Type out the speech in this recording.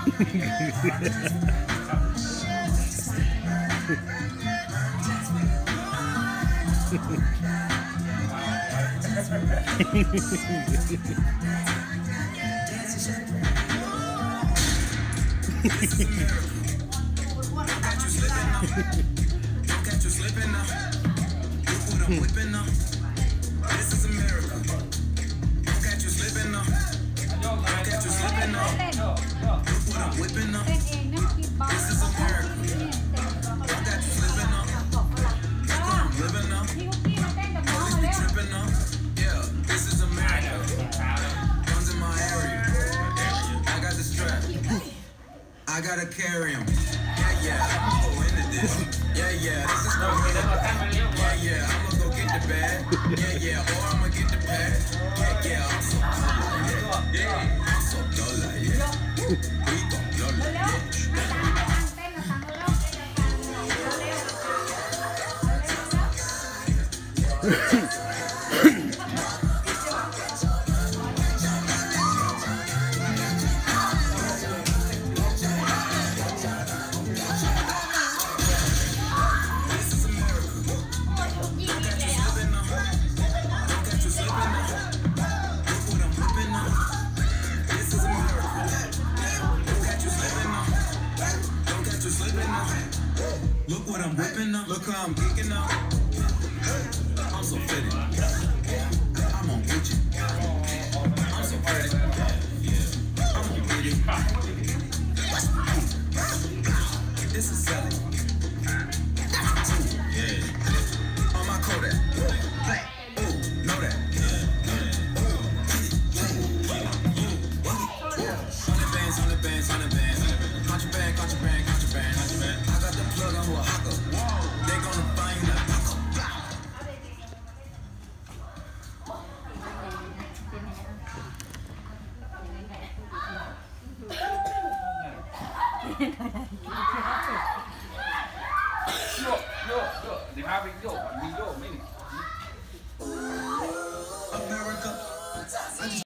Don't catch you slipping now. Look what I'm whipping now. This is America. This is a. Got I a gotta carry him. Yeah, yeah, I'm going into this. Yeah, yeah, this is no miracle. Yeah, yeah, I'm gonna go get the bag. Yeah, yeah, or I'm gonna get the bag. Yeah, yeah, I'm so cool. Yeah, yeah, I'm so dull. Yeah. Look what I'm whipping up. Look is America. Don't catch This is Sally. Yeah. On my Kodak. Black. Bands, hundred bands, hundred bands. Contraband, contraband. Yo, yo, yo, they have it, yo, I mean, yo, maybe.